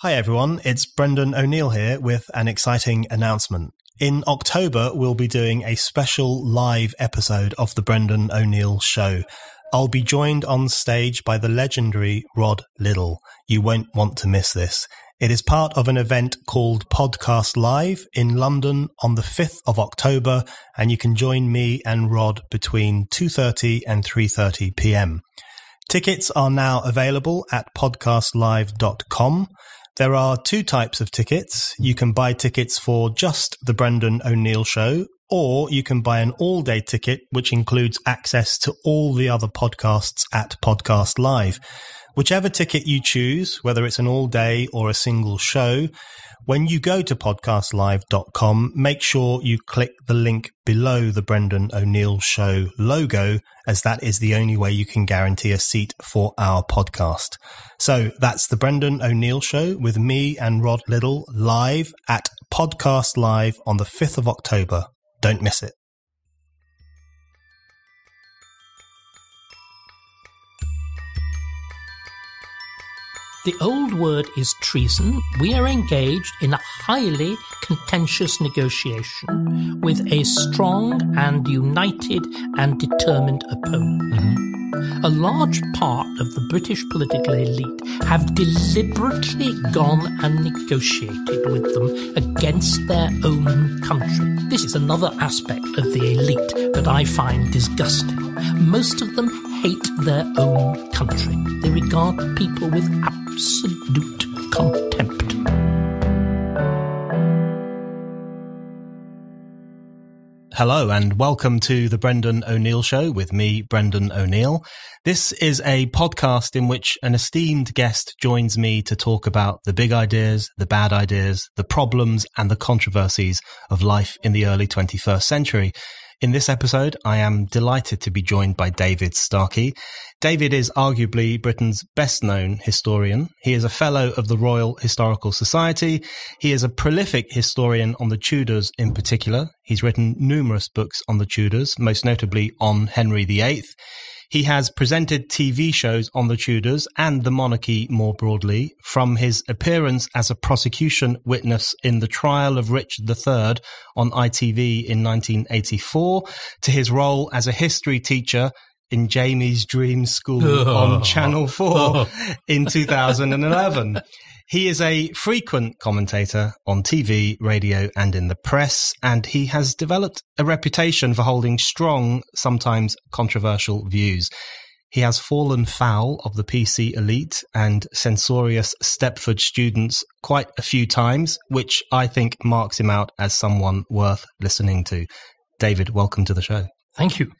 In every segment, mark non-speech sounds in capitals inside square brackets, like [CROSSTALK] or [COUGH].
Hi everyone, it's Brendan O'Neill here with an exciting announcement. In October, we'll be doing a special live episode of The Brendan O'Neill Show. I'll be joined on stage by the legendary Rod Liddle. You won't want to miss this. It is part of an event called Podcast Live in London on the 5th of October, and you can join me and Rod between 2.30 and 3.30 p.m. Tickets are now available at podcastlive.com. There are two types of tickets. You can buy tickets for just the Brendan O'Neill show, or you can buy an all day ticket, which includes access to all the other podcasts at Podcast Live. Whichever ticket you choose, whether it's an all day or a single show, when you go to podcastlive.com, make sure you click the link below the Brendan O'Neill Show logo, as that is the only way you can guarantee a seat for our podcast. So that's the Brendan O'Neill Show with me and Rod Liddle live at Podcast Live on the 5th of October. Don't miss it. The old word is treason. We are engaged in a highly contentious negotiation with a strong and united and determined opponent. Mm-hmm. A large part of the British political elite have deliberately gone and negotiated with them against their own country. This is another aspect of the elite that I find disgusting. Most of them hate their own country. They regard people with absolute contempt. Hello and welcome to the Brendan O'Neill Show with me, Brendan O'Neill. This is a podcast in which an esteemed guest joins me to talk about the big ideas, the bad ideas, the problems and the controversies of life in the early 21st century. In this episode, I am delighted to be joined by David Starkey. David is arguably Britain's best known historian. He is a fellow of the Royal Historical Society. He is a prolific historian on the Tudors in particular. He's written numerous books on the Tudors, most notably on Henry VIII. He has presented TV shows on the Tudors and the monarchy more broadly, from his appearance as a prosecution witness in the trial of Richard III on ITV in 1984 to his role as a history teacher in Jamie's Dream School on [LAUGHS] Channel 4 [LAUGHS] in 2011. He is a frequent commentator on TV, radio, and in the press, and he has developed a reputation for holding strong, sometimes controversial views. He has fallen foul of the PC elite and censorious Stepford students quite a few times, which I think marks him out as someone worth listening to. David, welcome to the show. Thank you.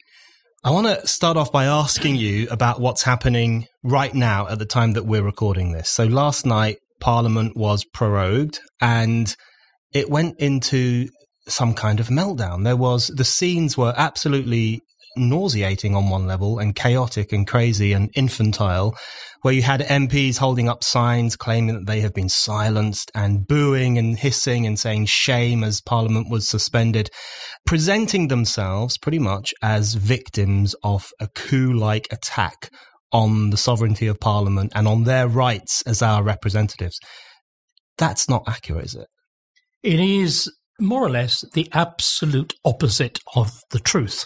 I want to start off by asking you about what's happening right now at the time that we're recording this. So last night, Parliament was prorogued and it went into some kind of meltdown. There was, the scenes were absolutely nauseating on one level and chaotic and crazy and infantile, where you had MPs holding up signs claiming that they have been silenced and booing and hissing and saying shame as Parliament was suspended, presenting themselves pretty much as victims of a coup like attack on the sovereignty of Parliament and on their rights as our representatives. That's not accurate, is it? It is more or less the absolute opposite of the truth.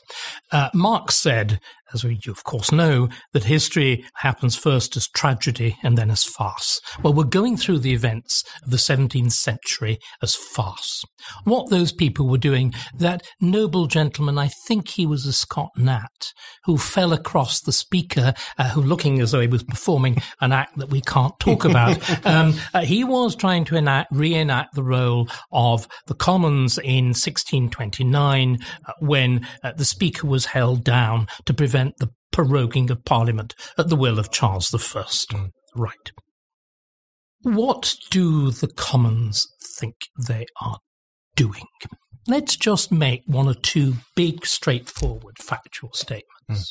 Uh, Marx said, as we of course know, that history happens first as tragedy and then as farce. Well, we're going through the events of the 17th century as farce. What those people were doing, that noble gentleman, I think he was a Scot Nat, who fell across the speaker, uh, who looking as though he was performing an act that we can't talk about. [LAUGHS] um, uh, he was trying to enact, reenact the role of the Commons in 1629 uh, when uh, the speaker was held down to prevent the proroguing of Parliament at the will of Charles I. Mm. Right. What do the Commons think they are doing? Let's just make one or two big, straightforward factual statements. Mm.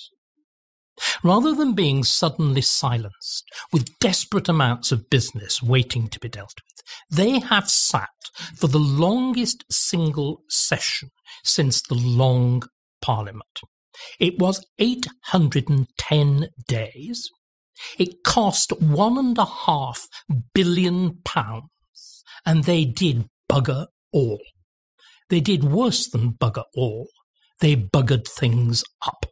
Rather than being suddenly silenced with desperate amounts of business waiting to be dealt with, they have sat for the longest single session since the Long Parliament. It was 810 days. It cost one and a half billion pounds, and they did bugger all. They did worse than bugger all. They buggered things up.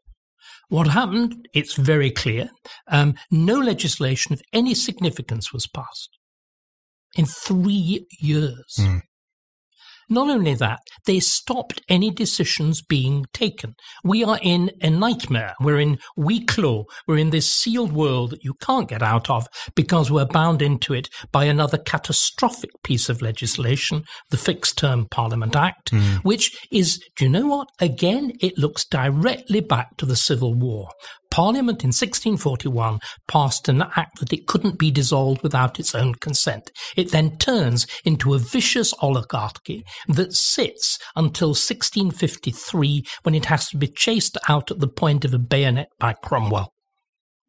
What happened? It's very clear. Um, no legislation of any significance was passed in three years. Mm. Not only that, they stopped any decisions being taken. We are in a nightmare. We're in huis clos. We're in this sealed world that you can't get out of because we're bound into it by another catastrophic piece of legislation, the Fixed Term Parliament Act, mm. which is, do you know what? Again, it looks directly back to the Civil War. Parliament in 1641 passed an act that it couldn't be dissolved without its own consent. It then turns into a vicious oligarchy that sits until 1653 when it has to be chased out at the point of a bayonet by Cromwell.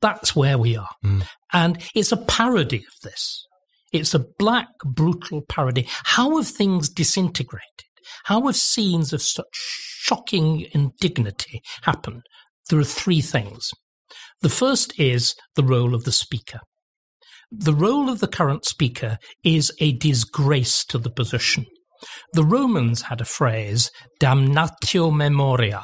That's where we are. Mm. And it's a parody of this. It's a black, brutal parody. How have things disintegrated? How have scenes of such shocking indignity happened? There are three things. The first is the role of the speaker. The role of the current speaker is a disgrace to the position. The Romans had a phrase, damnatio memoriae,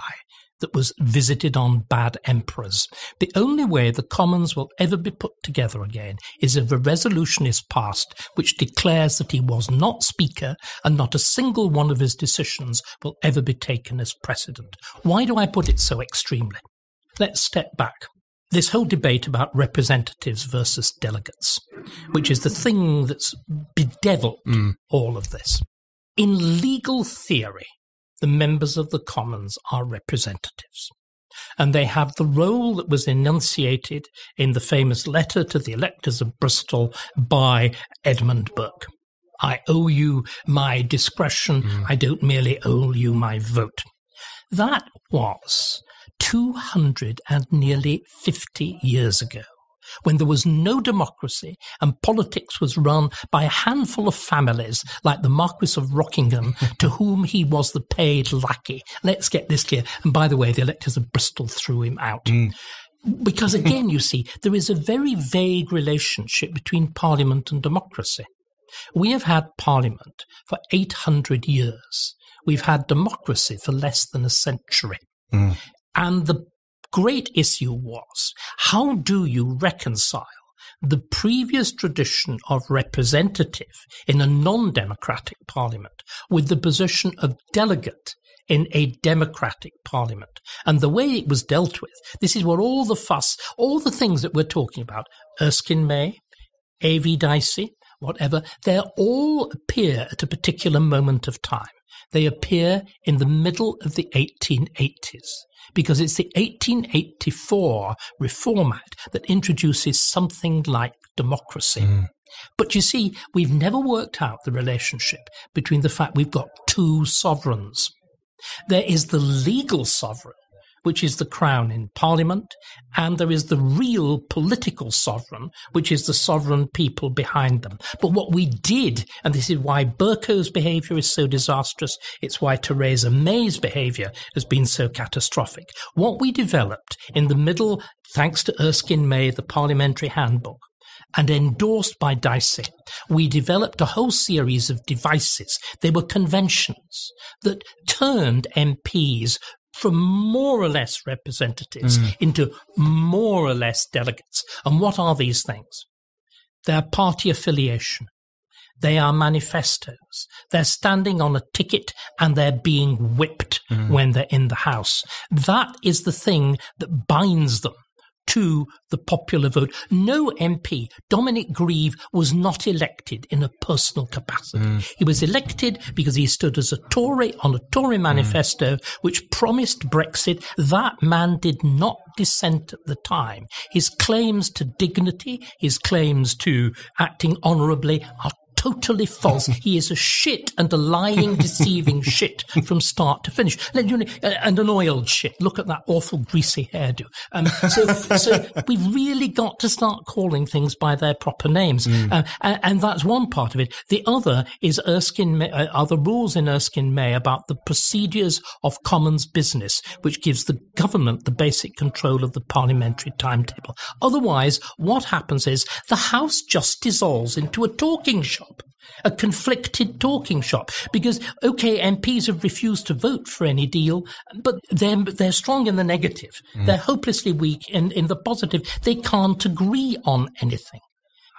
that was visited on bad emperors. The only way the Commons will ever be put together again is if a resolution is passed which declares that he was not Speaker and not a single one of his decisions will ever be taken as precedent. Why do I put it so extremely? Let's step back. This whole debate about representatives versus delegates, which is the thing that's bedeviled mm. all of this. In legal theory, the members of the Commons are representatives. And they have the role that was enunciated in the famous letter to the electors of Bristol by Edmund Burke. I owe you my discretion. Mm. I don't merely owe you my vote. That was 200 and nearly 50 years ago when there was no democracy and politics was run by a handful of families like the Marquis of Rockingham, [LAUGHS] to whom he was the paid lackey. Let's get this clear. And by the way, the electors of Bristol threw him out. Mm. Because again, [LAUGHS] you see, there is a very vague relationship between Parliament and democracy. We have had Parliament for 800 years. We've had democracy for less than a century. Mm. And the great issue was how do you reconcile the previous tradition of representative in a non democratic parliament with the position of delegate in a democratic parliament. And the way it was dealt with, this is what all the fuss, all the things that we're talking about, Erskine May, A.V. Dicey, whatever, they all appear at a particular moment of time. They appear in the middle of the 1880s because it's the 1884 Reform Act that introduces something like democracy. Mm. But you see, we've never worked out the relationship between the fact we've got two sovereigns. There is the legal sovereign, which is the crown in parliament, and there is the real political sovereign, which is the sovereign people behind them. But what we did, and this is why Bercow's behaviour is so disastrous, it's why Theresa May's behaviour has been so catastrophic. What we developed in the middle, thanks to Erskine May, the parliamentary handbook, and endorsed by Dicey, we developed a whole series of devices. They were conventions that turned MPs from more or less representatives mm. into more or less delegates. And what are these things? They're party affiliation. They are manifestos. They're standing on a ticket and they're being whipped mm. when they're in the House. That is the thing that binds them to the popular vote. No MP, Dominic Grieve, was not elected in a personal capacity. Mm. He was elected because he stood as a Tory on a Tory manifesto mm. which promised Brexit. That man did not dissent at the time. His claims to dignity, his claims to acting honourably are totally false. he is a shit and a lying, [LAUGHS] deceiving shit from start to finish. And an oiled shit. Look at that awful greasy hairdo. Um, so, [LAUGHS] so we've really got to start calling things by their proper names. Mm. Uh, and, and, that's one part of it. The other is Erskine, May, uh, are the rules in Erskine May about the procedures of Commons business, which gives the government the basic control of the parliamentary timetable. Otherwise, what happens is the House just dissolves into a talking shop a conflicted talking shop because okay MPs have refused to vote for any deal but they're, they're strong in the negative mm. they're hopelessly weak in, in the positive they can't agree on anything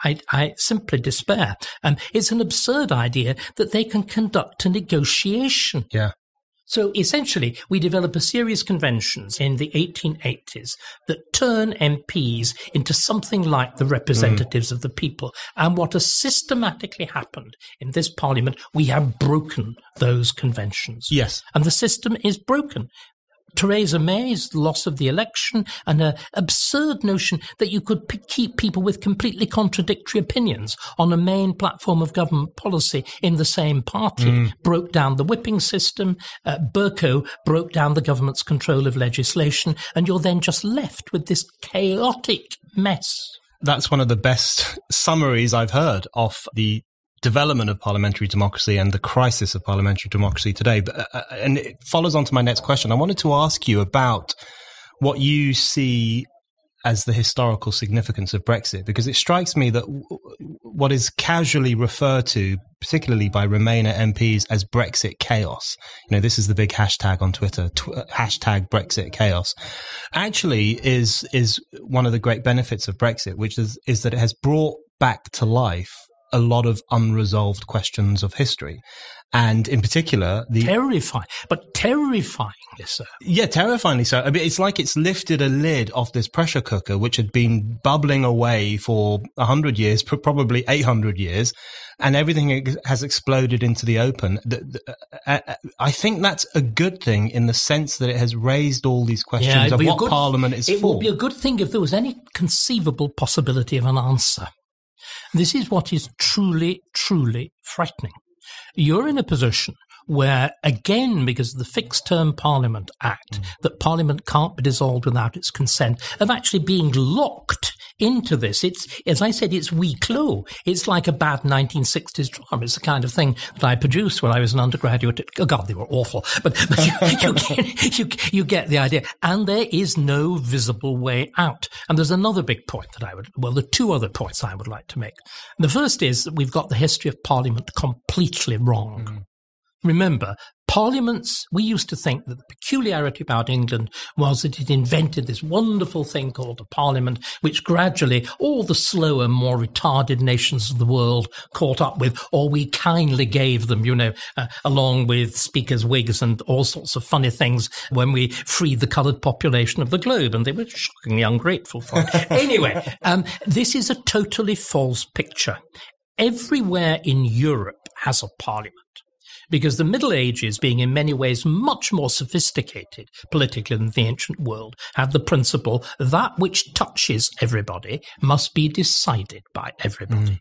I, I, simply despair. And it's an absurd idea that they can conduct a negotiation. Yeah. So essentially, we develop a series of conventions in the 1880s that turn MPs into something like the representatives mm. of the people. And what has systematically happened in this parliament, we have broken those conventions. Yes. And the system is broken. Theresa May's loss of the election and an absurd notion that you could p- keep people with completely contradictory opinions on a main platform of government policy in the same party mm. broke down the whipping system. Uh, Bercow broke down the government's control of legislation, and you're then just left with this chaotic mess that's one of the best summaries I've heard of the development of parliamentary democracy and the crisis of parliamentary democracy today. But, uh, uh, and it follows on to my next question. I wanted to ask you about what you see as the historical significance of Brexit, because it strikes me that w- what is casually referred to, particularly by Remainer MPs, as Brexit chaos. You know, this is the big hashtag on Twitter, tw- hashtag Brexit chaos. Actually, is is one of the great benefits of Brexit, which is is that it has brought back to life a lot of unresolved questions of history. And in particular, the terrifying, but terrifyingly so. Yeah, terrifyingly so. I mean, it's like it's lifted a lid off this pressure cooker, which had been bubbling away for a hundred years, probably eight hundred years, and everything has exploded into the open. Uh, uh, uh, I think that's a good thing in the sense that it has raised all these questions yeah, of what good, Parliament is it for. It would be a good thing if there was any conceivable possibility of an answer. This is what is truly, truly frightening. You're in a position where, again, because of the Fixed Term Parliament Act, mm. that Parliament can't be dissolved without its consent, of actually being locked into this. It's, as I said, it's huis clos. It's like a bad 1960s drama. It's the kind of thing that I produced when I was an undergraduate. At, oh God, they were awful, but, but you, [LAUGHS] you, get, you, you get the idea. And there is no visible way out. And there's another big point that I would, well, the two other points I would like to make. The first is that we've got the history of Parliament completely wrong. Mm. Remember, parliaments, we used to think that the peculiarity about England was that it invented this wonderful thing called a parliament, which gradually all the slower, more retarded nations of the world caught up with, or we kindly gave them, you know, uh, along with speakers' wigs and all sorts of funny things when we freed the coloured population of the globe, and they were shockingly ungrateful for it. [LAUGHS] anyway, um, this is a totally false picture. Everywhere in Europe has a parliament because the Middle Ages, being in many ways much more sophisticated politically than the ancient world, had the principle that which touches everybody must be decided by everybody. Mm.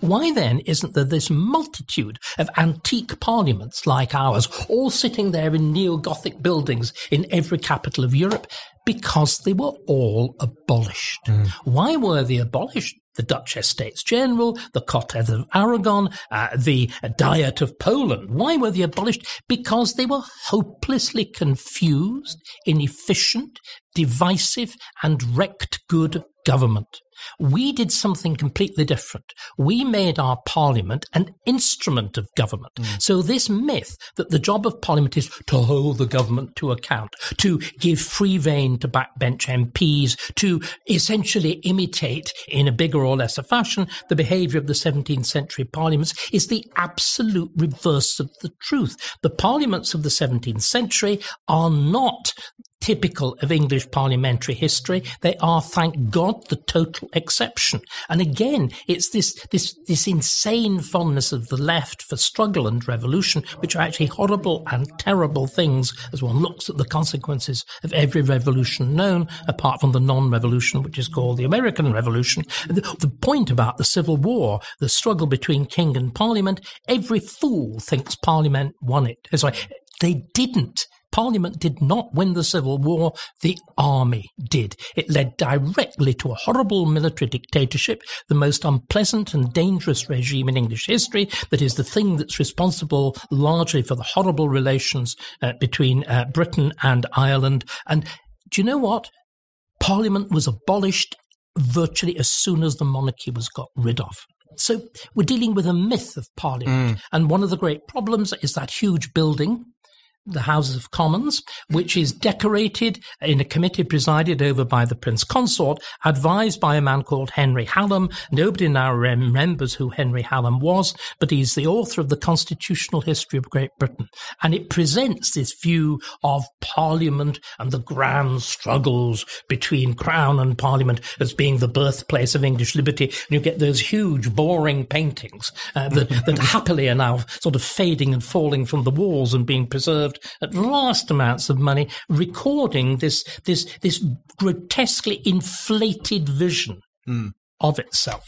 Why then isn't there this multitude of antique parliaments like ours, all sitting there in neo Gothic buildings in every capital of Europe? Because they were all abolished. Mm. Why were they abolished? The Dutch Estates General, the Cortes of Aragon, uh, the Diet of Poland. Why were they abolished? Because they were hopelessly confused, inefficient, divisive, and wrecked good government. We did something completely different. We made our parliament an instrument of government. Mm. So this myth that the job of parliament is to hold the government to account, to give free rein to backbench MPs, to essentially imitate in a bigger or lesser fashion the behavior of the 17th century parliaments is the absolute reverse of the truth. The parliaments of the 17th century are not typical of English parliamentary history. They are, thank God, the total exception. And again, it's this, this, this insane fondness of the left for struggle and revolution, which are actually horrible and terrible things as one looks at the consequences of every revolution known, apart from the non-revolution, which is called the American Revolution. The, the point about the Civil War, the struggle between king and parliament, every fool thinks parliament won it. Sorry, they didn't. Parliament did not win the Civil War, the army did. It led directly to a horrible military dictatorship, the most unpleasant and dangerous regime in English history, that is the thing that's responsible largely for the horrible relations uh, between uh, Britain and Ireland. And do you know what? Parliament was abolished virtually as soon as the monarchy was got rid of. So we're dealing with a myth of Parliament. Mm. And one of the great problems is that huge building the Houses of Commons, which is decorated in a committee presided over by the Prince Consort, advised by a man called Henry Hallam. Nobody now remembers who Henry Hallam was, but he's the author of the Constitutional History of Great Britain. And it presents this view of Parliament and the grand struggles between Crown and Parliament as being the birthplace of English liberty. And you get those huge, boring paintings uh, that, [LAUGHS] that happily are now sort of fading and falling from the walls and being preserved at vast amounts of money recording this this this grotesquely inflated vision mm. of itself.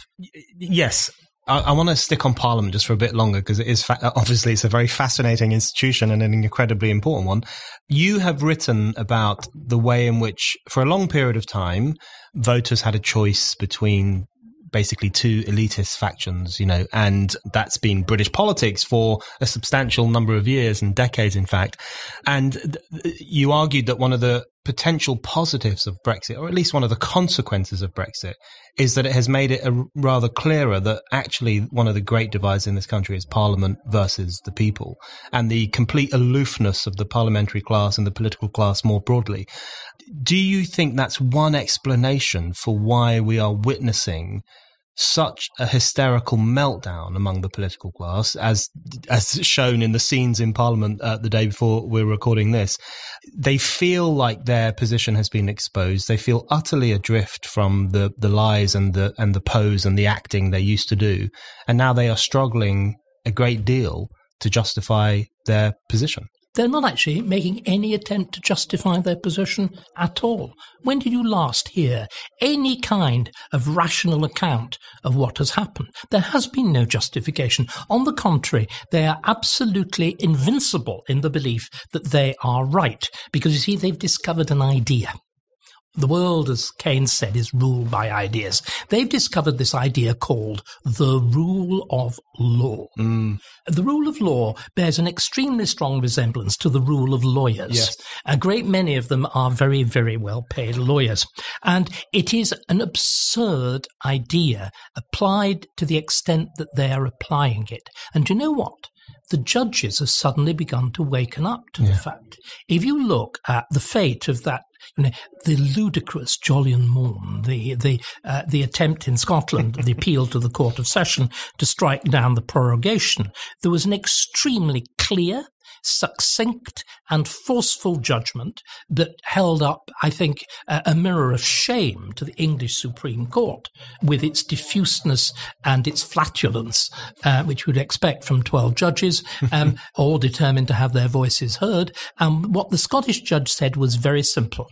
Yes, I, I, want to stick on Parliament just for a bit longer because it is fa- obviously it's a very fascinating institution and an incredibly important one. You have written about the way in which, for a long period of time, voters had a choice between basically two elitist factions, you know, and that's been British politics for a substantial number of years and decades, in fact. And you argued that one of the potential positives of Brexit, or at least one of the consequences of Brexit, is that it has made it rather clearer that actually one of the great divides in this country is Parliament versus the people, and the complete aloofness of the parliamentary class and the political class more broadly. Do you think that's one explanation for why we are witnessing such a hysterical meltdown among the political class, as as shown in the scenes in Parliament uh, the day before we're recording this. They feel like their position has been exposed. They feel utterly adrift from the the lies and the and the pose and the acting they used to do, and now they are struggling a great deal to justify their position they're not actually making any attempt to justify their position at all. When did you last hear any kind of rational account of what has happened? There has been no justification. On the contrary, they are absolutely invincible in the belief that they are right, because you see, they've discovered an idea. The world, as Keynes said, is ruled by ideas. They've discovered this idea called the rule of law. Mm. The rule of law bears an extremely strong resemblance to the rule of lawyers. Yes. A great many of them are very, very well paid lawyers. And it is an absurd idea applied to the extent that they are applying it. And you know what? The judges have suddenly begun to waken up to yeah. the fact. If you look at the fate of that you know, the ludicrous Jolyon Maugham, the the uh, the attempt in Scotland, the [LAUGHS] appeal to the Court of Session to strike down the prorogation, there was an extremely clear succinct and forceful judgment that held up, I think, a, a mirror of shame to the English Supreme Court with its diffuseness and its flatulence, uh, which you'd expect from 12 judges, [LAUGHS] um, all determined to have their voices heard. And what the Scottish judge said was very simple.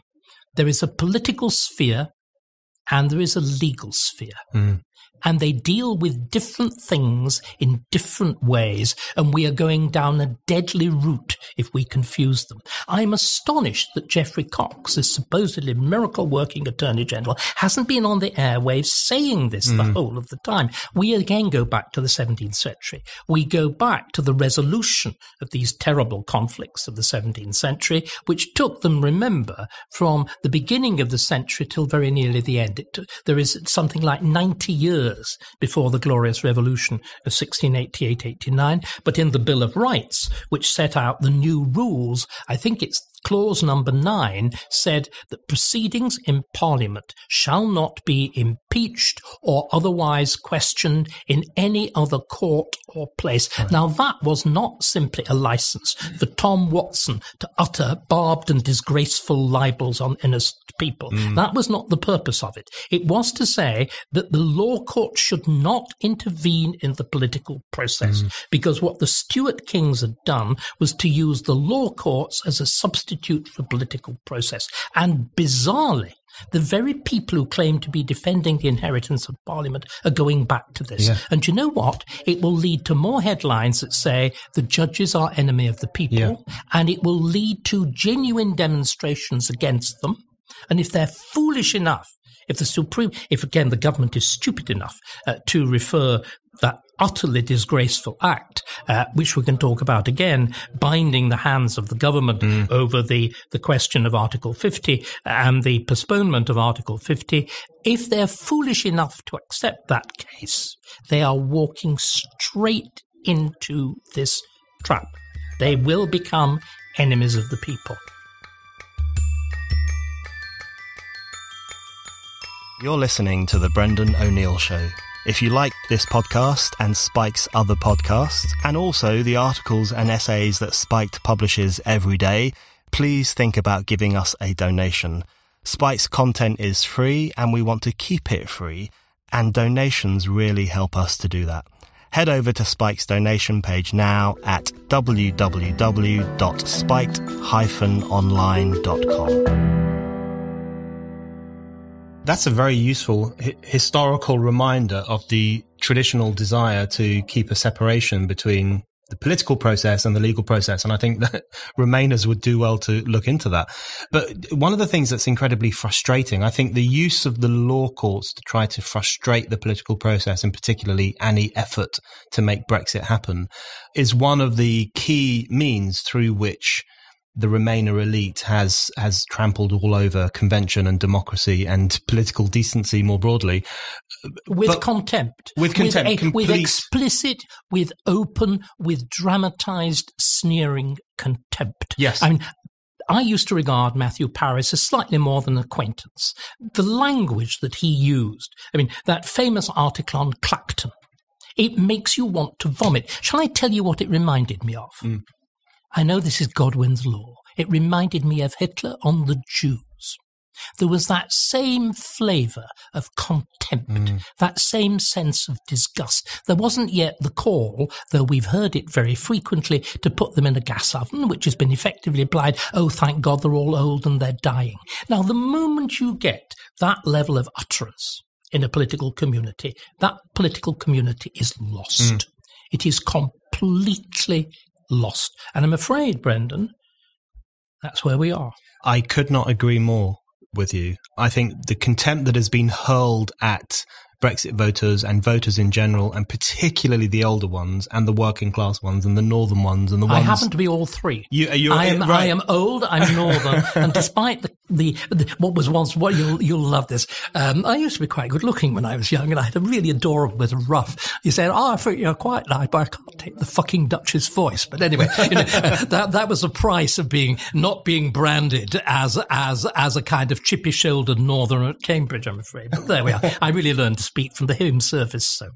There is a political sphere and there is a legal sphere. Mm and they deal with different things in different ways, and we are going down a deadly route if we confuse them. I'm astonished that Geoffrey Cox, this supposedly miracle working Attorney General, hasn't been on the airwaves saying this mm. the whole of the time. We again go back to the 17th century. We go back to the resolution of these terrible conflicts of the 17th century, which took them, remember, from the beginning of the century till very nearly the end. It, there is something like 90 years years before the Glorious Revolution of 1688 89. But in the Bill of Rights, which set out the new rules, I think it's Clause number nine said that proceedings in Parliament shall not be impeached or otherwise questioned in any other court or place. Right. Now, that was not simply a license for Tom Watson to utter barbed and disgraceful libels on innocent people. Mm. That was not the purpose of it. It was to say that the law court should not intervene in the political process mm. because what the Stuart kings had done was to use the law courts as a substitute for political process. And bizarrely, the very people who claim to be defending the inheritance of Parliament are going back to this. Yeah. And you know what? It will lead to more headlines that say the judges are enemy of the people, yeah. and it will lead to genuine demonstrations against them. And if they're foolish enough, if the Supreme, if again the government is stupid enough uh, to refer that utterly disgraceful act, uh, which we can talk about again, binding the hands of the government mm. over the, the question of Article 50 and the postponement of Article 50, if they're foolish enough to accept that case, they are walking straight into this trap. They will become enemies of the people. You're listening to The Brendan O'Neill Show. If you like this podcast and Spiked's other podcasts, and also the articles and essays that Spiked publishes every day, please think about giving us a donation. Spiked's content is free and we want to keep it free, and donations really help us to do that. Head over to Spiked's donation page now at www.spiked-online.com that's a very useful hi- historical reminder of the traditional desire to keep a separation between the political process and the legal process. And I think [LAUGHS] that Remainers would do well to look into that. But one of the things that's incredibly frustrating, I think the use of the law courts to try to frustrate the political process and particularly any effort to make Brexit happen is one of the key means through which the Remainer elite has has trampled all over convention and democracy and political decency more broadly, with but contempt, with contempt, with, a, with explicit, with open, with dramatized, sneering contempt. Yes, I mean. I used to regard Matthew Parris as slightly more than an acquaintance. The language that he used, I mean, that famous article on Clacton, it makes you want to vomit. Shall I tell you what it reminded me of? Mm. I know this is Godwin's law. It reminded me of Hitler on the Jews. There was that same flavour of contempt, mm. that same sense of disgust. There wasn't yet the call, though we've heard it very frequently, to put them in a gas oven, which has been effectively applied, oh, thank God they're all old and they're dying. Now, the moment you get that level of utterance in a political community, that political community is lost. Mm. It is completely lost. And I'm afraid, Brendan, that's where we are. I could not agree more with you. I think the contempt that has been hurled at Brexit voters and voters in general, and particularly the older ones and the working class ones and the northern ones and the ones. I happen to be all three. You, I am. Right. I am old. I'm northern, [LAUGHS] and despite the, the, the, what was once what you'll you'll love this. Um, I used to be quite good looking when I was young, and I had a really adorable bit of ruff. You said, "Oh, I you're quite nice, but I can't take the fucking Duchess voice." But anyway, [LAUGHS] you know, uh, [LAUGHS] that that was the price of being not being branded as as as a kind of chippy shouldered northerner at Cambridge. I'm afraid, but there we are. I really learned speak from the home service. So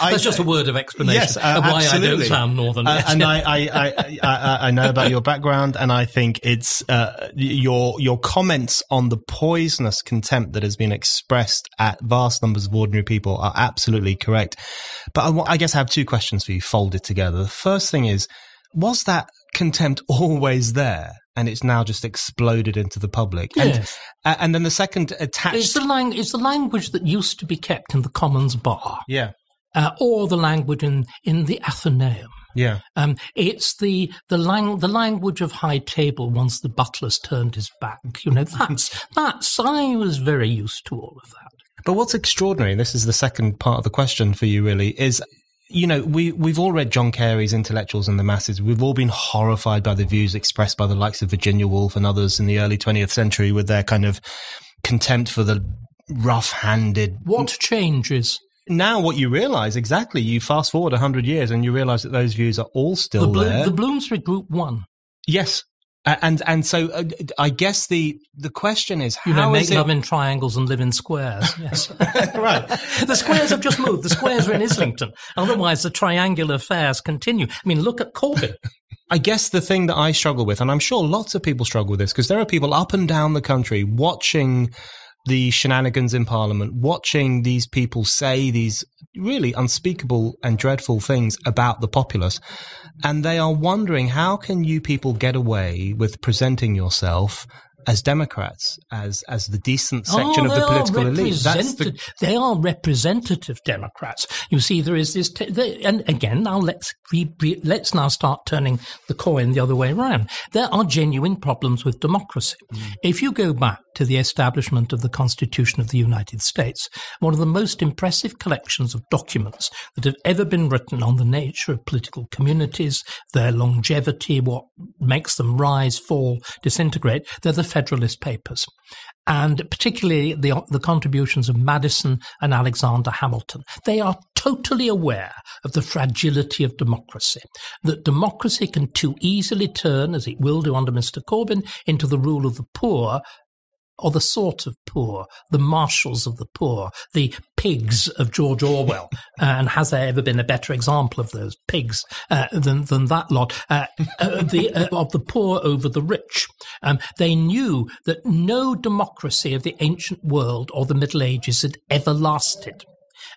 that's just a word of explanation yes, uh, of why absolutely. I don't sound northern. Uh, and I, I, I, I, know about your background, and I think it's uh, your your comments on the poisonous contempt that has been expressed at vast numbers of ordinary people are absolutely correct. But I, I guess I have two questions for you, folded together. The first thing is, was that contempt [LAUGHS] always there? And it's now just exploded into the public. Yes. And, uh, and then the second attached. It's the, lang- it's the language that used to be kept in the Commons Bar. Yeah. Uh, or the language in, in the Athenaeum. Yeah. Um, it's the the lang- the language of high table once the butler's turned his back. You know, that's [LAUGHS] that's I was very used to all of that. But what's extraordinary, and this is the second part of the question for you really, is you know, we, we've all read John Carey's Intellectuals and the Masses. We've all been horrified by the views expressed by the likes of Virginia Woolf and others in the early 20th century with their kind of contempt for the rough handed. What changes? Now, what you realize exactly, you fast forward 100 years and you realize that those views are all still the there. The Bloomsbury Group won. Yes. And and so uh, I guess the the question is how you know make it... love in triangles and live in squares. Yes, [LAUGHS] right. The squares have just moved. The squares are in Islington. Otherwise, the triangular affairs continue. I mean, look at Corbyn. I guess the thing that I struggle with, and I'm sure lots of people struggle with this, because there are people up and down the country watching the shenanigans in Parliament, watching these people say these really unspeakable and dreadful things about the populace, and they are wondering how can you people get away with presenting yourself as Democrats, as as the decent section oh, of the political elite. The... They are representative Democrats. You see, there is this, te- and again, now let's re- re- let's now start turning the coin the other way around. There are genuine problems with democracy. Mm. If you go back to the establishment of the Constitution of the United States, one of the most impressive collections of documents that have ever been written on the nature of political communities, their longevity, what makes them rise, fall, disintegrate, they're the Federalist Papers, and particularly the, the contributions of Madison and Alexander Hamilton. They are totally aware of the fragility of democracy, that democracy can too easily turn, as it will do under Mr. Corbyn, into the rule of the poor or the sort of poor, the marshals of the poor, the pigs of George Orwell. [LAUGHS] and has there ever been a better example of those pigs uh, than, than that lot? Uh, uh, the, uh, of the poor over the rich. Um, they knew that no democracy of the ancient world or the Middle Ages had ever lasted.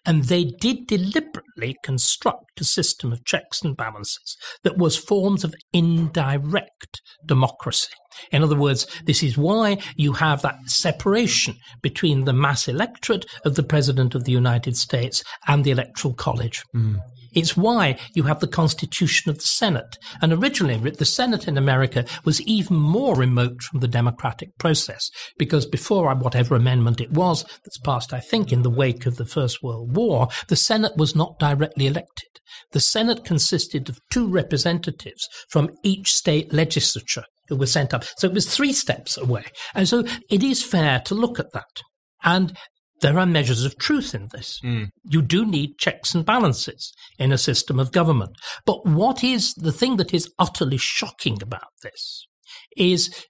And they did deliberately construct a system of checks and balances that was forms of indirect democracy. In other words, this is why you have that separation between the mass electorate of the President of the United States and the Electoral College. Mm. It's why you have the Constitution of the Senate. And originally, the Senate in America was even more remote from the democratic process because before whatever amendment it was that's passed, I think, in the wake of the First World War, the Senate was not directly elected. The Senate consisted of two representatives from each state legislature who were sent up. So it was three steps away. And so it is fair to look at that. And there are measures of truth in this. Mm. You do need checks and balances in a system of government. But what is the thing that is utterly shocking about this is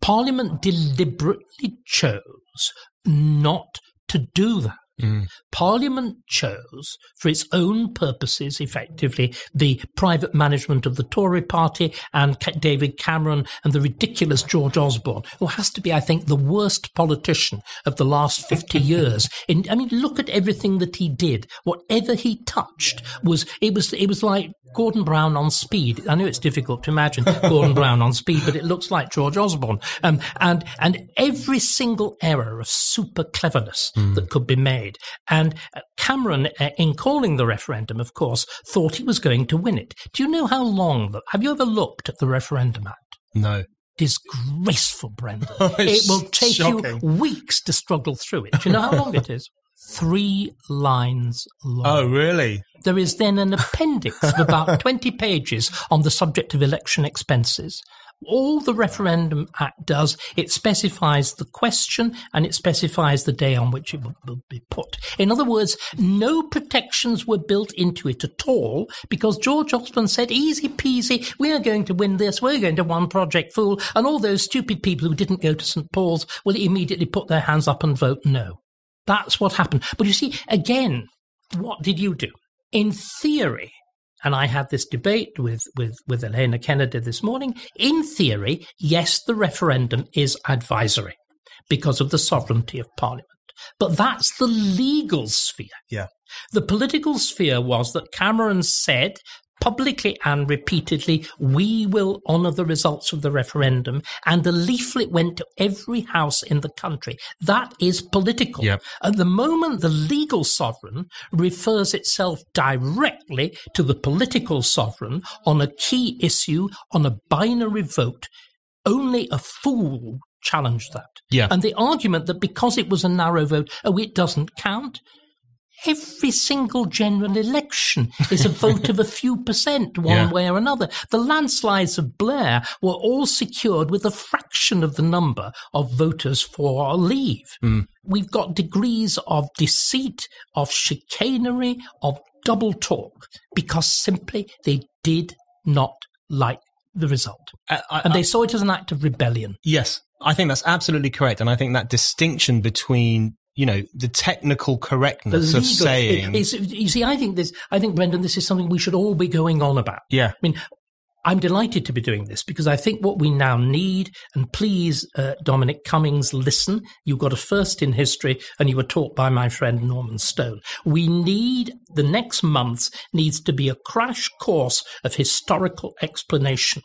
Parliament deliberately chose not to do that. Mm. Parliament chose, for its own purposes, effectively, the private management of the Tory party and David Cameron and the ridiculous George Osborne, who has to be, I think, the worst politician of the last 50 [LAUGHS] years. In, I mean, look at everything that he did. Whatever he touched was, it was, it was like Gordon Brown on speed. I know it's difficult to imagine [LAUGHS] Gordon Brown on speed, but it looks like George Osborne. Um, and, and every single error of super cleverness mm. that could be made. And uh, Cameron, uh, in calling the referendum, of course, thought he was going to win it. Do you know how long? The, have you ever looked at the Referendum Act? No disgraceful, Brendan. [LAUGHS] it will take shocking. you weeks to struggle through it. Do you know how long it is? [LAUGHS] three lines long. Oh, really? There is then an appendix of about [LAUGHS] 20 pages on the subject of election expenses. All the Referendum Act does, it specifies the question and it specifies the day on which it will, be put. In other words, no protections were built into it at all because George Osborne said, easy peasy, we are going to win this, we're going to one Project Fool, and all those stupid people who didn't go to St. Paul's will immediately put their hands up and vote no. That's what happened. But you see, again, what did you do? In theory, and I had this debate with, with, with Helena Kennedy this morning. In theory, yes, the referendum is advisory because of the sovereignty of Parliament. But that's the legal sphere. Yeah. The political sphere was that Cameron said publicly and repeatedly, we will honour the results of the referendum. And the leaflet went to every house in the country. That is political. Yep. At the moment, the legal sovereign refers itself directly to the political sovereign on a key issue, on a binary vote. Only a fool challenged that. Yeah. And the argument that because it was a narrow vote, oh, it doesn't count. Every single general election is a vote of a few percent, one yeah. way or another. The landslides of Blair were all secured with a fraction of the number of voters for leave. Mm. We've got degrees of deceit, of chicanery, of double talk, because simply they did not like the result. I, I, and they saw it as an act of rebellion. Yes, I think that's absolutely correct. And I think that distinction between you know the technical correctness of saying you see i think this i think brendan this is something we should all be going on about yeah i mean I'm delighted to be doing this because I think what we now need, and please, uh, Dominic Cummings, listen. You got a first in history and you were taught by my friend Norman Stone. We need, the next months needs to be a crash course of historical explanation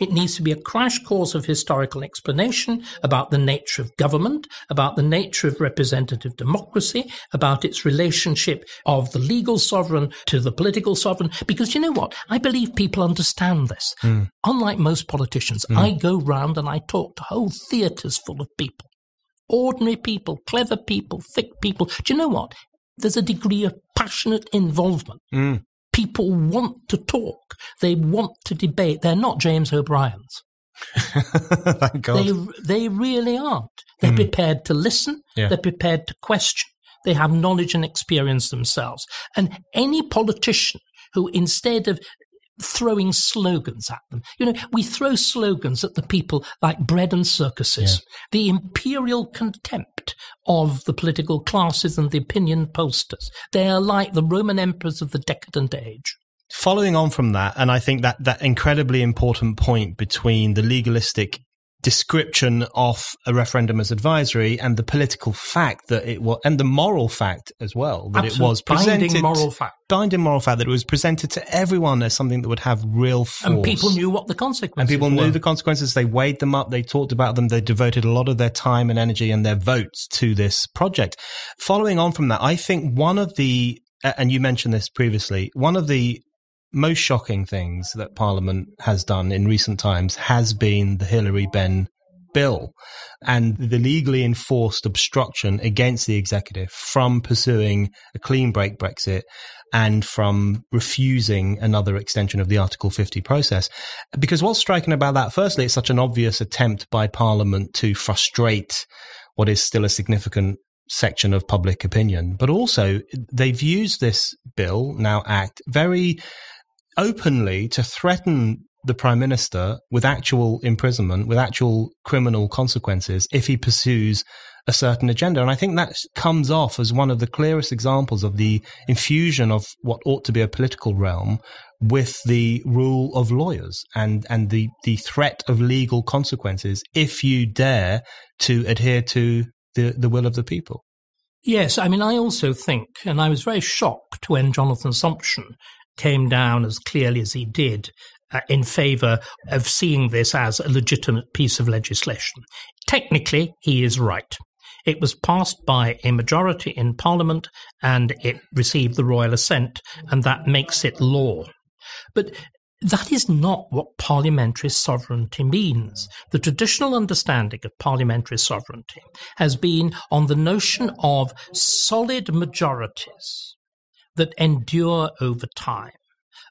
it needs to be a crash course of historical explanation about the nature of government, about the nature of representative democracy, about its relationship of the legal sovereign to the political sovereign. Because you know what? I believe people understand this. Mm. Unlike most politicians, mm. I go round and I talk to whole theatres full of people. Ordinary people, clever people, thick people. Do you know what? There's a degree of passionate involvement. Mm people want to talk. They want to debate. They're not James O'Brien's. [LAUGHS] Thank God. They, they really aren't. They're mm. prepared to listen. Yeah. They're prepared to question. They have knowledge and experience themselves. And any politician who, instead of throwing slogans at them. You know, we throw slogans at the people like bread and circuses, yeah. the imperial contempt of the political classes and the opinion posters. They are like the Roman emperors of the decadent age. Following on from that, and I think that that incredibly important point between the legalistic description of a referendum as advisory and the political fact that it was, and the moral fact as well, that Absolute it was presented. Binding moral fact. Binding moral fact that it was presented to everyone as something that would have real force. And people knew what the consequences And people were. knew the consequences. They weighed them up. They talked about them. They devoted a lot of their time and energy and their votes to this project. Following on from that, I think one of the, and you mentioned this previously, one of the most shocking things that Parliament has done in recent times has been the Hilary Benn bill and the legally enforced obstruction against the executive from pursuing a clean break Brexit and from refusing another extension of the Article 50 process. Because what's striking about that, firstly, it's such an obvious attempt by Parliament to frustrate what is still a significant section of public opinion. But also, they've used this bill, now Act, very openly to threaten the prime minister with actual imprisonment, with actual criminal consequences if he pursues a certain agenda. And I think that comes off as one of the clearest examples of the infusion of what ought to be a political realm with the rule of lawyers and, and the, the threat of legal consequences if you dare to adhere to the, the will of the people. Yes, I mean, I also think, and I was very shocked when Jonathan Sumption came down as clearly as he did uh, in favour of seeing this as a legitimate piece of legislation. Technically, he is right. It was passed by a majority in Parliament and it received the royal assent, and that makes it law. But that is not what parliamentary sovereignty means. The traditional understanding of parliamentary sovereignty has been on the notion of solid majorities that endure over time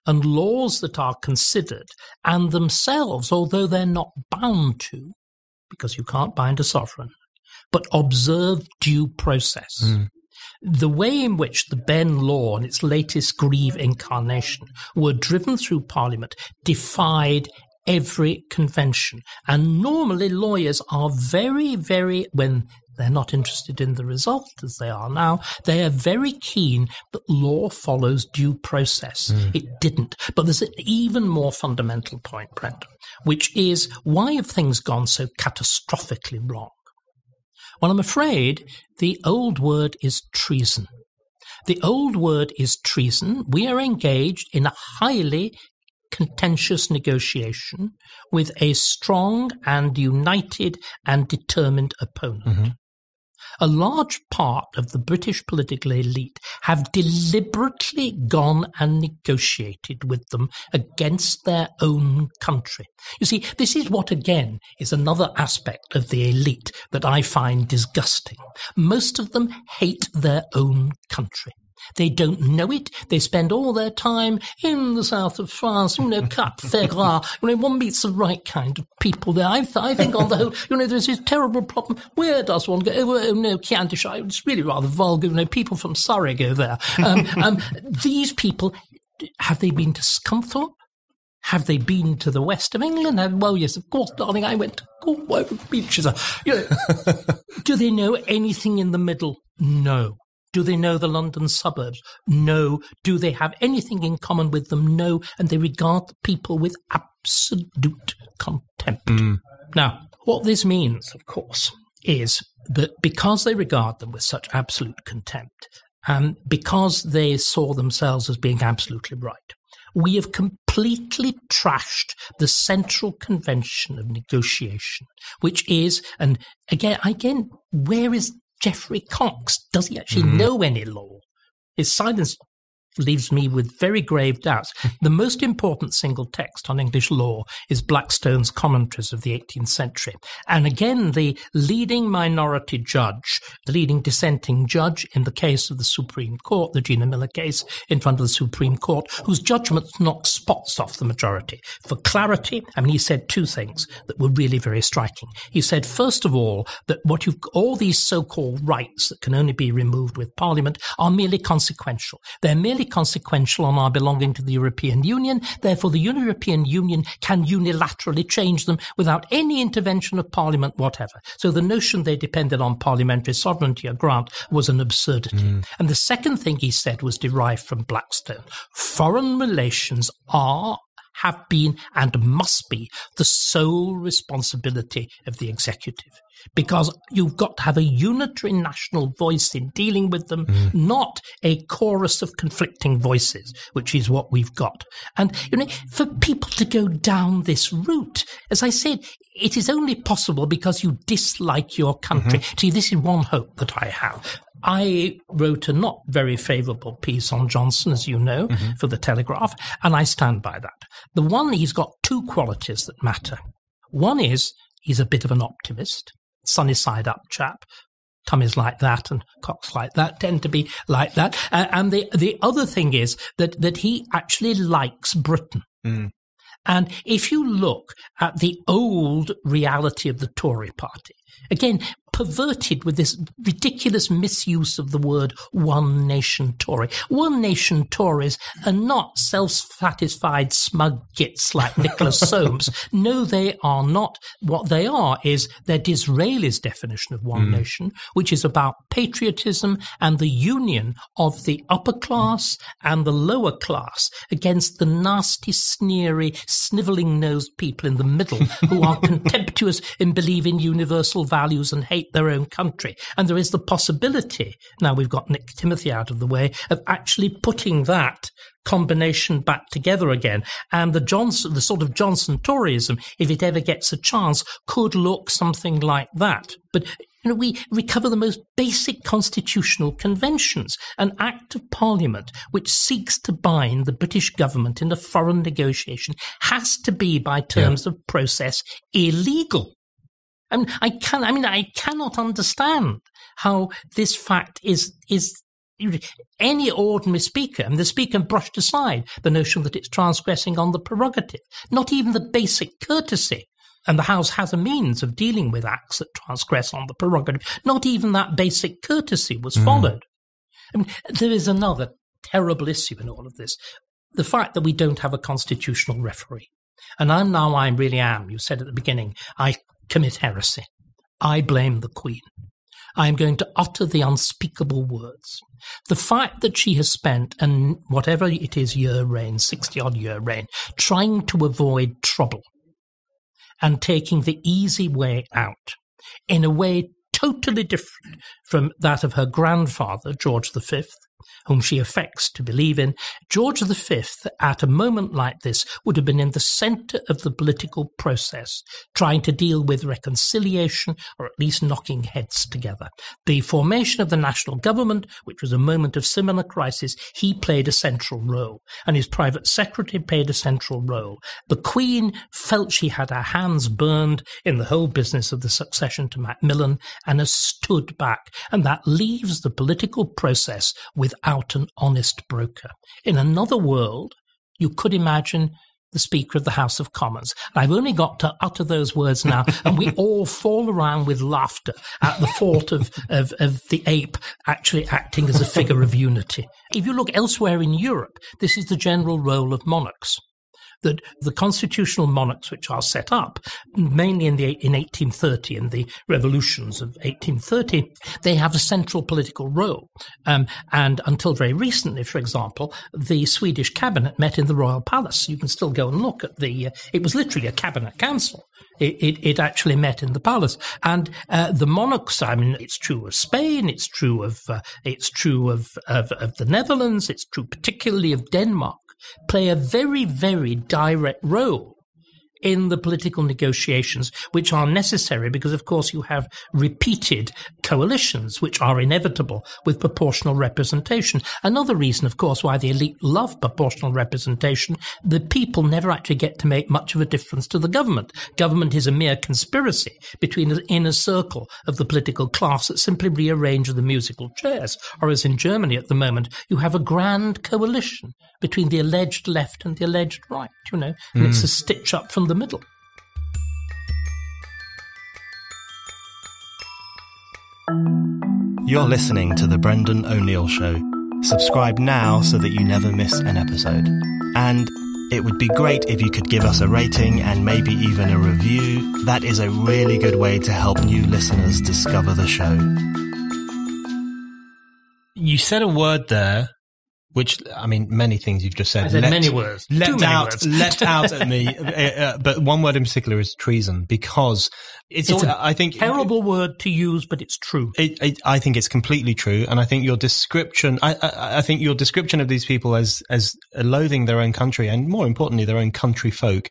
and laws that are considered and themselves, although they're not bound to, because you can't bind a sovereign, but observe due process. Mm. The way in which the Benn Law and its latest Grieve incarnation were driven through Parliament defied every convention. And normally lawyers are very, very, when they're not interested in the result as they are now. They are very keen that law follows due process. Mm. It didn't. But there's an even more fundamental point, Brent, which is why have things gone so catastrophically wrong? Well, I'm afraid the old word is treason. The old word is treason. We are engaged in a highly contentious negotiation with a strong and united and determined opponent. Mm-hmm a large part of the British political elite have deliberately gone and negotiated with them against their own country. You see, this is what, again, is another aspect of the elite that I find disgusting. Most of them hate their own country. They don't know it. They spend all their time in the south of France, you know, Cap Ferrat. You know, one meets the right kind of people there. I, th- I think on the whole, you know, there's this terrible problem. Where does one go? Oh, oh no, Chianti It's really rather vulgar. You know, people from Surrey go there. Um, [LAUGHS] um, these people, have they been to Scunthorpe? Have they been to the west of England? And, well, yes, of course, darling. I went to Cornwall beaches. You know, [LAUGHS] do they know anything in the middle? No. Do they know the London suburbs? No. Do they have anything in common with them? No. And they regard the people with absolute contempt. Mm. Now, what this means, of course, is that because they regard them with such absolute contempt, and because they saw themselves as being absolutely right, we have completely trashed the central convention of negotiation, which is, and again, again, where is Geoffrey Cox? Does he actually mm. know any law? His silence leaves me with very grave doubts. the most important single text on English law is Blackstone's Commentaries of the 18th century. And again, the leading minority judge, the leading dissenting judge in the case of the Supreme Court, the Gina Miller case in front of the Supreme Court, whose judgments knocked spots off the majority. For clarity, I mean, he said two things that were really very striking. He said, first of all, that what you've, all these so-called rights that can only be removed with Parliament are merely consequential. They're merely consequential on our belonging to the European Union. Therefore, the European Union can unilaterally change them without any intervention of Parliament whatever. So the notion they depended on parliamentary sovereignty or grant was an absurdity. Mm. And the second thing he said was derived from Blackstone. Foreign relations are have been and must be the sole responsibility of the executive because you've got to have a unitary national voice in dealing with them, mm. not a chorus of conflicting voices, which is what we've got. And you know, for people to go down this route, as I said, it is only possible because you dislike your country. Mm-hmm. See, this is one hope that I have. I wrote a not very favourable piece on Johnson, as you know, mm-hmm. for the Telegraph, and I stand by that. The one, he's got two qualities that matter. One is he's a bit of an optimist sunny side up chap. Tummies like that and cocks like that tend to be like that. Uh, and the the other thing is that that he actually likes Britain. Mm. And if you look at the old reality of the Tory party, again, perverted with this ridiculous misuse of the word one nation Tory. One nation Tories are not self satisfied smug gits like Nicholas [LAUGHS] Soames. No, they are not. What they are is they're Disraeli's definition of one mm. nation, which is about patriotism and the union of the upper class and the lower class against the nasty, sneery, snivelling nosed people in the middle [LAUGHS] who are contemptuous and believe in universal values and hate hate their own country. And there is the possibility, now we've got Nick Timothy out of the way, of actually putting that combination back together again. And the Johnson, the sort of Johnson Toryism, if it ever gets a chance, could look something like that. But you know, we recover the most basic constitutional conventions. An Act of Parliament which seeks to bind the British government in a foreign negotiation has to be, by terms yeah. of process, illegal. I mean, I can. I mean, I cannot understand how this fact is is any ordinary speaker, and the speaker brushed aside the notion that it's transgressing on the prerogative, not even the basic courtesy. And the House has a means of dealing with acts that transgress on the prerogative. Not even that basic courtesy was mm. followed. I mean, there is another terrible issue in all of this. The fact that we don't have a constitutional referee. And I'm now, I really am, you said at the beginning, I commit heresy. I blame the Queen. I am going to utter the unspeakable words. The fact that she has spent, and whatever it is year reign, 60 odd year reign, trying to avoid trouble and taking the easy way out in a way totally different from that of her grandfather, George V, whom she affects to believe in, George V, at a moment like this, would have been in the centre of the political process, trying to deal with reconciliation or at least knocking heads together. The formation of the national government, which was a moment of similar crisis, he played a central role, and his private secretary played a central role. The Queen felt she had her hands burned in the whole business of the succession to Macmillan and has stood back, and that leaves the political process without an honest broker. In another world, you could imagine the Speaker of the House of Commons. I've only got to utter those words now, [LAUGHS] and we all fall around with laughter at the thought of, of, of, the ape actually acting as a figure of unity. If you look elsewhere in Europe, this is the general role of monarchs. That the constitutional monarchs which are set up, mainly in the in 1830 in the revolutions of 1830, they have a central political role. Um, and until very recently, for example, the Swedish cabinet met in the royal palace. You can still go and look at the. Uh, it was literally a cabinet council. It, it, it, actually met in the palace, and uh, the monarchs. I mean, it's true of Spain. It's true of uh, it's true of, of of the Netherlands. It's true particularly of Denmark play a very, very direct role in the political negotiations, which are necessary because, of course, you have repeated coalitions, which are inevitable with proportional representation. Another reason, of course, why the elite love proportional representation, the people never actually get to make much of a difference to the government. Government is a mere conspiracy between an inner circle of the political class that simply rearrange the musical chairs. Or as in Germany at the moment, you have a grand coalition between the alleged left and the alleged right, you know, and mm. it's a stitch up from the middle. You're listening to The Brendan O'Neill Show. Subscribe now so that you never miss an episode. And it would be great if you could give us a rating and maybe even a review. That is a really good way to help new listeners discover the show. You said a word there which I mean, many things you've just said. said let, many words. Let out, words. let out at me. [LAUGHS] Uh, uh, but one word in particular is treason because it's. it's all, I think terrible it, word to use, but it's true. It, it, I think it's completely true, and I think your description. I, I, I, think your description of these people as as loathing their own country and more importantly their own country folk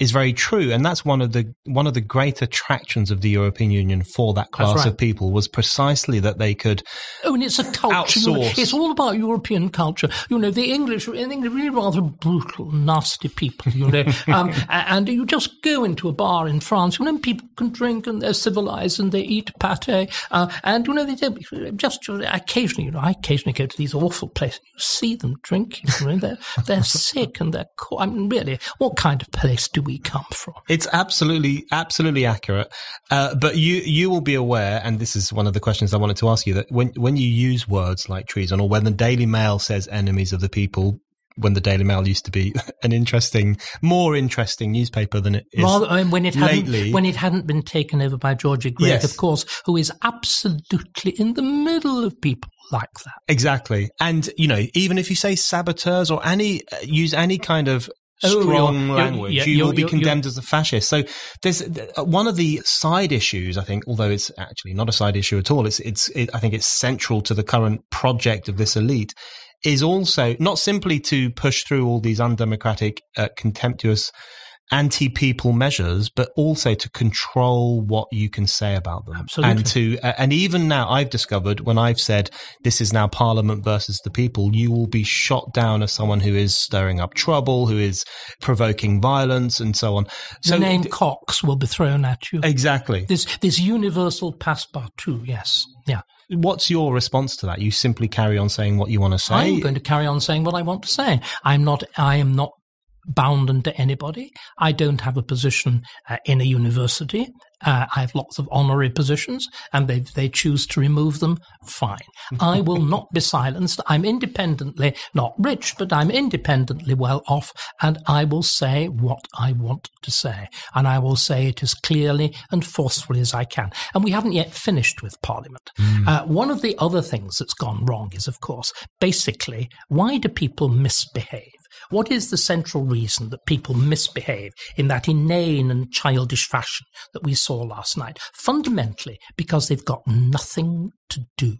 is very true, and that's one of the one of the great attractions of the European Union for that class right. of people was precisely that they could. Oh, and it's a culture. Outsource. It's all about European culture. You know, the English, are really rather brutal, nasty people. You know, [LAUGHS] um, and you just go into a bar in France, you know, people can drink and they're civilized and they eat pate, uh, and you know, they just occasionally, you know, I occasionally go to these awful places. You see them drinking. You know, they're they're [LAUGHS] sick and they're. I mean, really, what kind of place do we come from? It's absolutely, absolutely accurate. Uh, but you, you will be aware, and this is one of the questions I wanted to ask you, that when, when you use words like treason or when the Daily Mail says enemies of the people, when the Daily Mail used to be [LAUGHS] an interesting, more interesting newspaper than it is Rather, I mean, when it lately. Hadn't, when it hadn't been taken over by Geordie Greig, yes. of course, who is absolutely in the middle of people like that. Exactly. And, you know, even if you say saboteurs or any, uh, use any kind of Oh, strong you're, language, you're, you're, you will be condemned as a fascist. So there's uh, one of the side issues, I think, although it's actually not a side issue at all. It's, it's, it, I think it's central to the current project of this elite is also not simply to push through all these undemocratic, uh, contemptuous anti-people measures, but also to control what you can say about them. Absolutely. And to, uh, and even now I've discovered when I've said this is now parliament versus the people, you will be shot down as someone who is stirring up trouble, who is provoking violence and so on. So the name th- Cox will be thrown at you. Exactly. This, this universal passepartout. Yes. Yeah. What's your response to that? You simply carry on saying what you want to say. I'm going to carry on saying what I want to say. I'm not. I am not bound to anybody. I don't have a position uh, in a university. Uh, I have lots of honorary positions, and they they choose to remove them. Fine. [LAUGHS] I will not be silenced. I'm independently not rich, but I'm independently well off, and I will say what I want to say, and I will say it as clearly and forcefully as I can. And we haven't yet finished with Parliament. Mm. Uh, one of the other things that's gone wrong is, of course, basically, why do people misbehave? What is the central reason that people misbehave in that inane and childish fashion that we saw last night? Fundamentally, because they've got nothing to do.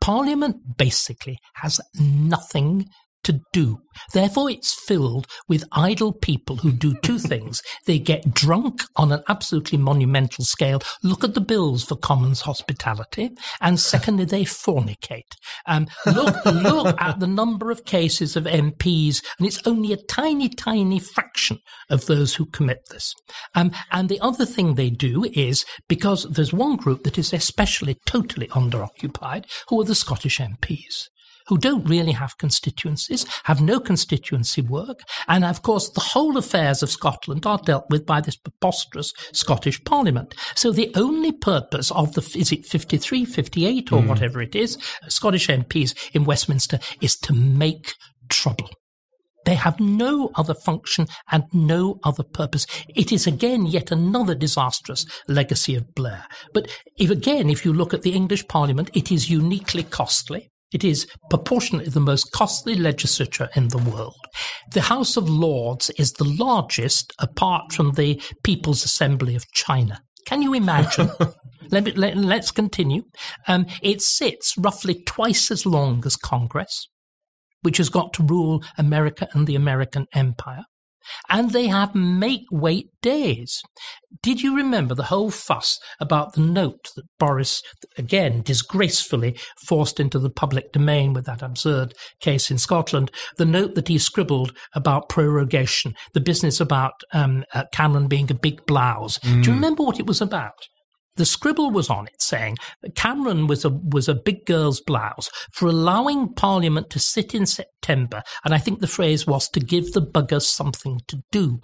Parliament basically has nothing to do. Therefore, it's filled with idle people who do two things. They get drunk on an absolutely monumental scale, look at the bills for Commons hospitality, and secondly, they fornicate. Um, look, look at the number of cases of MPs, and it's only a tiny, tiny fraction of those who commit this. Um, and the other thing they do is because there's one group that is especially totally underoccupied, who are the Scottish MPs who don't really have constituencies, have no constituency work, and of course the whole affairs of Scotland are dealt with by this preposterous Scottish Parliament. So the only purpose of the, is it 53, 58 or mm. whatever it is, Scottish MPs in Westminster is to make trouble They have no other function and no other purpose. It is again yet another disastrous legacy of Blair. But if again, if you look at the English Parliament, it is uniquely costly. It is proportionately the most costly legislature in the world. The House of Lords is the largest apart from the People's Assembly of China. Can you imagine? [LAUGHS] let me, let, us continue. Um, it sits roughly twice as long as Congress, which has got to rule America and the American empire and they have make weight days. Did you remember the whole fuss about the note that Boris, again, disgracefully forced into the public domain with that absurd case in Scotland? The note that he scribbled about prorogation, the business about um, uh, Cameron being a big blouse. Mm. Do you mm. remember what it was about? The scribble was on it saying that Cameron was a was a big girl's blouse for allowing Parliament to sit in September, and I think the phrase was to give the buggers something to do.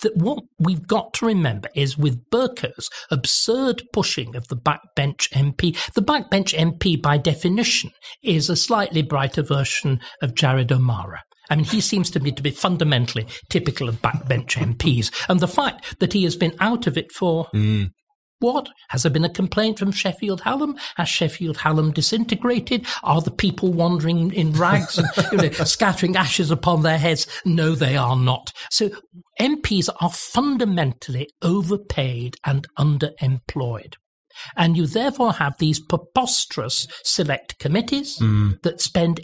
That what we've got to remember is with Bercow's absurd pushing of the backbench MP, the backbench MP by definition is a slightly brighter version of Jared O'Mara. I mean, he seems to me to be fundamentally typical of backbench MPs. And the fact that he has been out of it for mm. What? Has there been a complaint from Sheffield Hallam? Has Sheffield Hallam disintegrated? Are the people wandering in rags and you know, [LAUGHS] scattering ashes upon their heads? No, they are not. So MPs are fundamentally overpaid and underemployed. And you therefore have these preposterous select committees mm. that spend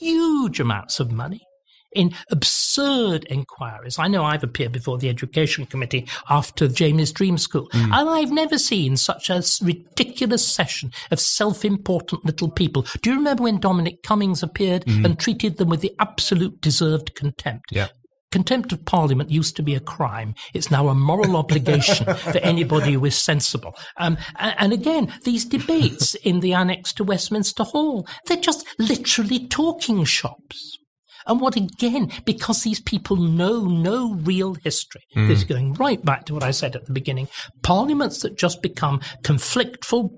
huge amounts of money in absurd inquiries. I know I've appeared before the Education Committee after Jamie's Dream School, mm. and I've never seen such a ridiculous session of self important little people. Do you remember when Dominic Cummings appeared mm. and treated them with the absolute deserved contempt? Yeah. Contempt of Parliament used to be a crime. It's now a moral obligation [LAUGHS] for anybody who is sensible. Um, and again, these debates in the annex to Westminster Hall, they're just literally talking shops. And what again, because these people know no real history, mm. this is going right back to what I said at the beginning, parliaments that just become conflictful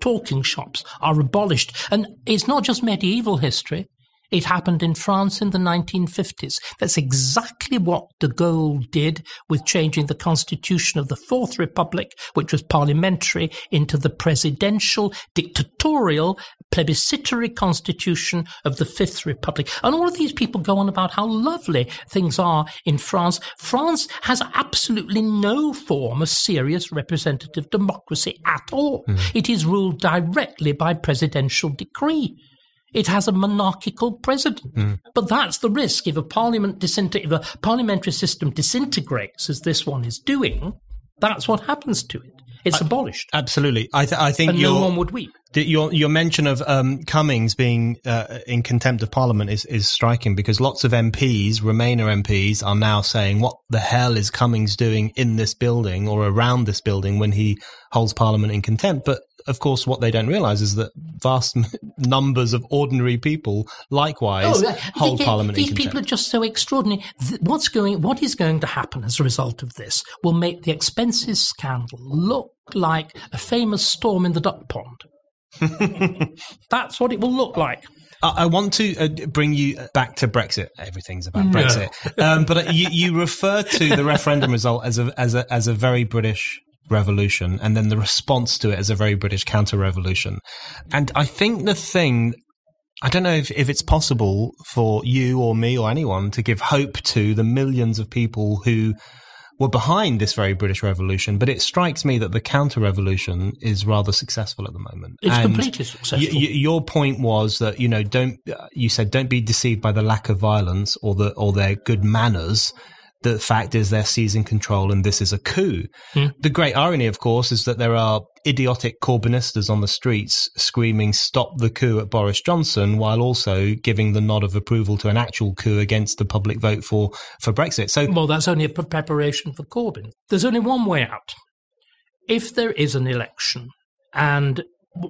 talking shops are abolished. And it's not just medieval history. It happened in France in the 1950s. That's exactly what de Gaulle did with changing the constitution of the Fourth Republic, which was parliamentary, into the presidential, dictatorial, plebiscitary constitution of the Fifth Republic. And all of these people go on about how lovely things are in France. France has absolutely no form of serious representative democracy at all. Mm. It is ruled directly by presidential decree. It has a monarchical president. Mm. But that's the risk. If a parliament if a parliamentary system disintegrates, as this one is doing, that's what happens to it. It's I, abolished. Absolutely. I, th- I think and no one would weep. Your your mention of um, Cummings being uh, in contempt of Parliament is, is striking because lots of MPs, Remainer MPs, are now saying, "What the hell is Cummings doing in this building or around this building when he holds Parliament in contempt?" But of course, what they don't realize is that vast [LAUGHS] numbers of ordinary people likewise oh, hold Parliament. These people are just so extraordinary. What's going? What is going to happen as a result of this will make the expenses scandal look like a famous storm in the duck pond. [LAUGHS] That's what it will look like. I want to uh, bring you back to Brexit. Everything's about Brexit, no. um, but uh, you, you refer to the referendum result as a as a as a very British revolution and then the response to it as a very British counter revolution. And I think the thing, I don't know if, if it's possible for you or me or anyone to give hope to the millions of people who were behind this very British Revolution, but it strikes me that the counter revolution is rather successful at the moment. It's and completely successful. Y- y- your point was that you know don't you said don't be deceived by the lack of violence or the or their good manners the fact is they're seizing control and this is a coup. Mm. The great irony, of course, is that there are idiotic Corbynistas on the streets screaming, stop the coup at Boris Johnson, while also giving the nod of approval to an actual coup against the public vote for, for Brexit. So, Well, that's only a preparation for Corbyn. There's only one way out. If there is an election, and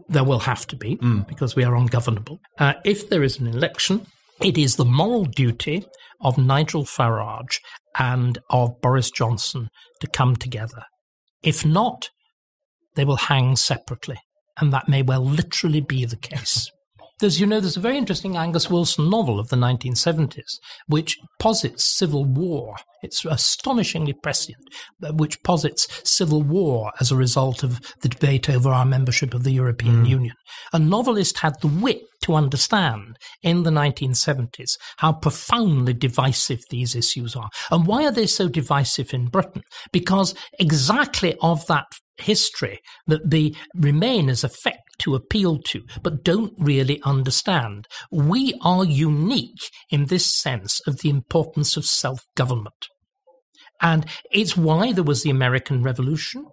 there will have to be, mm. because we are ungovernable, uh, if there is an election, it is the moral duty of Nigel Farage and of Boris Johnson to come together. If not, they will hang separately. And that may well literally be the case. There's, you know, there's a very interesting Angus Wilson novel of the 1970s, which posits civil war. It's astonishingly prescient, uh, which posits civil war as a result of the debate over our membership of the European mm. Union. A novelist had the wit to understand in the 1970s how profoundly divisive these issues are. And why are they so divisive in Britain? Because exactly of that history that the Remainers affect to appeal to, but don't really understand. We are unique in this sense of the importance of self government. And it's why there was the American Revolution.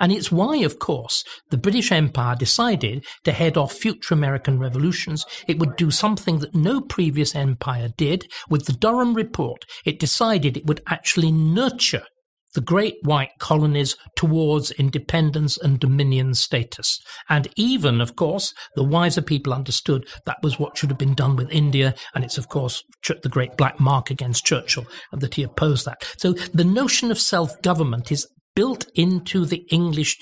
And it's why, of course, the British Empire decided to head off future American revolutions. It would do something that no previous empire did. With the Durham Report, it decided it would actually nurture the great white colonies towards independence and dominion status. And even, of course, the wiser people understood that was what should have been done with India. And it's, of course, the great black mark against Churchill that he opposed that. So the notion of self government is built into the English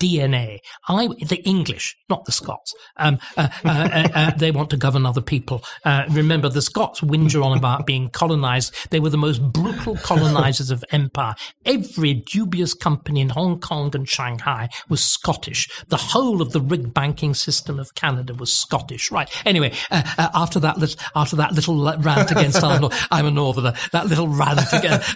DNA. I, the English, not the Scots. Um, uh, uh, uh, uh they want to govern other people. Uh, remember, the Scots whinger on about being colonized. They were the most brutal colonizers of empire. Every dubious company in Hong Kong and Shanghai was Scottish. The whole of the rigged banking system of Canada was Scottish. Right. Anyway, uh, after that, after that little rant against our, [LAUGHS] I'm a northerner. That little rant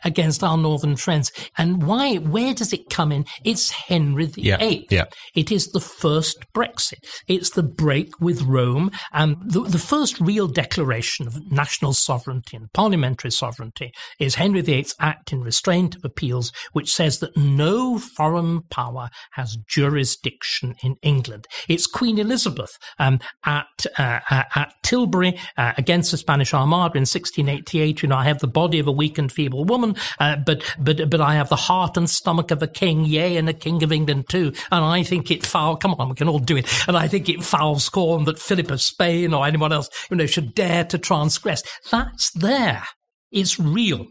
against our northern friends. And why? Where does it come in? It's Henry VIII. Yeah. Yeah. It is the first Brexit. It's the break with Rome and the, the first real declaration of national sovereignty and parliamentary sovereignty is Henry VIII's Act in Restraint of Appeals, which says that no foreign power has jurisdiction in England. It's Queen Elizabeth um, at, uh, uh at Tilbury uh, against the Spanish Armada in 1688. You know, I have the body of a weak and feeble woman, uh, but but but I have the heart and stomach of a king, yea, and a king of England too. And I think it foul, come on, we can all do it. And I think it foul scorn that Philip of Spain or anyone else, you know, should dare to transgress. That's there. It's real.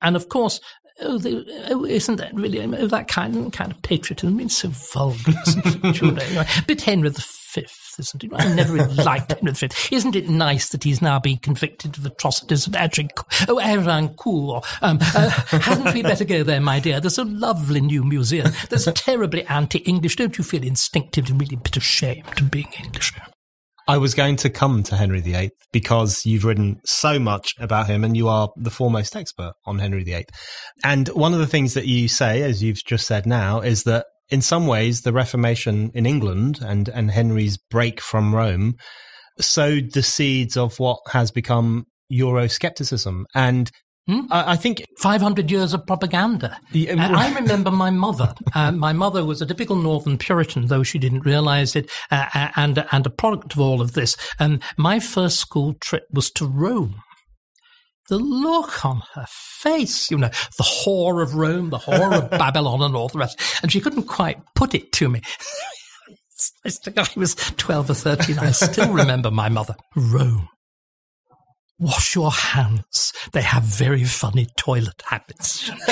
And of course, oh, oh isn't that really oh, that kind kind of patriotism? It's so vulgar? Bit [LAUGHS] Henry the Fifth, isn't it? I never really [LAUGHS] liked Henry V. Isn't it nice that he's now being convicted of atrocities at Agincourt? Oh, Agincourt. Um, uh, [LAUGHS] hadn't we better go there, my dear? There's a lovely new museum that's terribly anti-English. Don't you feel instinctively really a bit ashamed of being English? I was going to come to Henry VIII because you've written so much about him and you are the foremost expert on Henry VIII. And one of the things that you say, as you've just said now, is that in some ways the Reformation in England and, and Henry's break from Rome sowed the seeds of what has become Euroscepticism. And Hmm? I, I, think 500 years of propaganda. Yeah, I remember my mother. [LAUGHS] Uh, my mother was a typical Northern Puritan, though she didn't realize it, uh, uh, and and a product of all of this. And my first school trip was to Rome. The look on her face, you know, the whore of Rome, the whore of [LAUGHS] Babylon, and all the rest. And she couldn't quite put it to me. [LAUGHS] I was 12 or 13. I still [LAUGHS] remember my mother. Rome wash your hands. They have very funny toilet habits. [LAUGHS]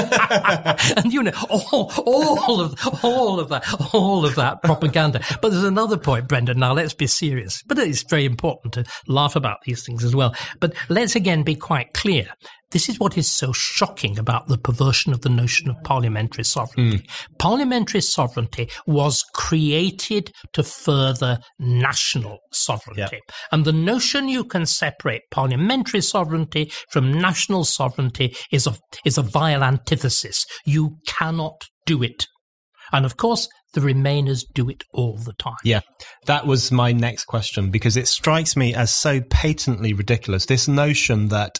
and you know, all, all of, all of that, all of that propaganda. But there's another point, Brendan. Now let's be serious. But it's very important to laugh about these things as well. But let's again be quite clear. This is what is so shocking about the perversion of the notion of parliamentary sovereignty. Mm. Parliamentary sovereignty was created to further national sovereignty. Yep. And the notion you can separate parliamentary sovereignty from national sovereignty is a, is a vile antithesis. You cannot do it. And of course, the Remainers do it all the time. Yeah, that was my next question because it strikes me as so patently ridiculous. This notion that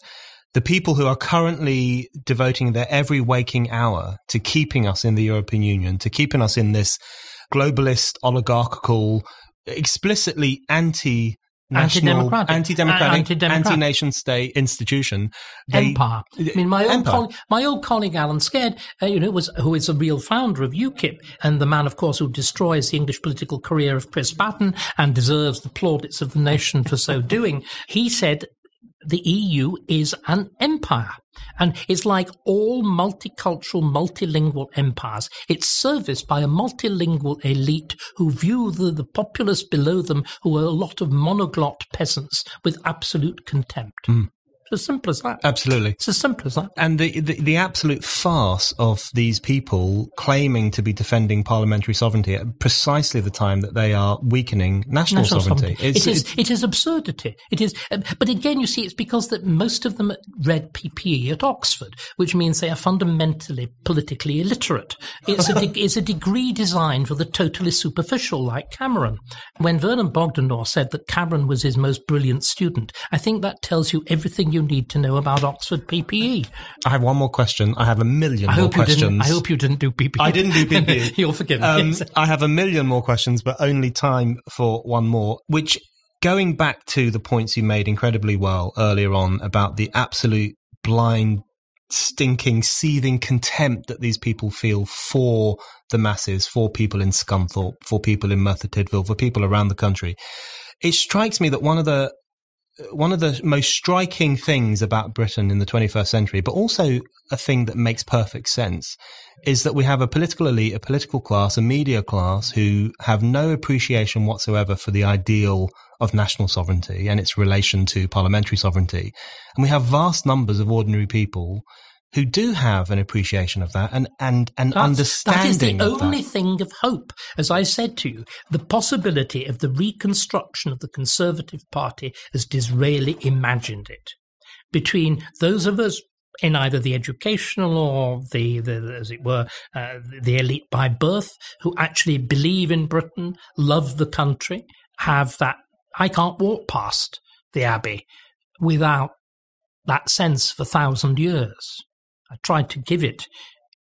the people who are currently devoting their every waking hour to keeping us in the European Union, to keeping us in this globalist, oligarchical, explicitly anti national, anti-democratic, anti-nation state institution. They, Empire. I mean, my old, colleague, my old colleague Alan Sked, uh, you know, was who is a real founder of UKIP and the man, of course, who destroys the English political career of Chris Batten and deserves the plaudits of the nation for so doing. He said the EU is an empire. And it's like all multicultural, multilingual empires. It's serviced by a multilingual elite who view the, the populace below them, who are a lot of monoglot peasants, with absolute contempt. Mm. It's as simple as that. Absolutely. It's as simple as that. And the, the, the absolute farce of these people claiming to be defending parliamentary sovereignty at precisely the time that they are weakening national, National sovereignty. sovereignty. It's, It is, it is absurdity. It is, uh, but again, you see, it's because that most of them read PPE at Oxford, which means they are fundamentally politically illiterate. It's a, de- [LAUGHS] it's a degree designed for the totally superficial, like Cameron. When Vernon Bogdanor said that Cameron was his most brilliant student, I think that tells you everything you need to know about Oxford PPE. I have one more question. I have a million I more hope you questions. didn't. I hope you didn't do PPE. I didn't do PPE. [LAUGHS] You're forgiven. Um, I have a million more questions, but only time for one more, which going back to the points you made incredibly well earlier on about the absolute blind, stinking, seething contempt that these people feel for the masses, for people in Scunthorpe, for people in Merthyr Tydfil, for people around the country. It strikes me that one of the one of the most striking things about Britain in the 21st century, but also a thing that makes perfect sense, is that we have a political elite, a political class, a media class who have no appreciation whatsoever for the ideal of national sovereignty and its relation to parliamentary sovereignty. And we have vast numbers of ordinary people who do have an appreciation of that and, and an understanding That is the of only that. thing of hope. As I said to you, the possibility of the reconstruction of the Conservative Party as Disraeli imagined it. Between those of us in either the educational or the, the as it were, uh, the elite by birth, who actually believe in Britain, love the country, have that. I can't walk past the Abbey without that sense for a thousand years. I try to give it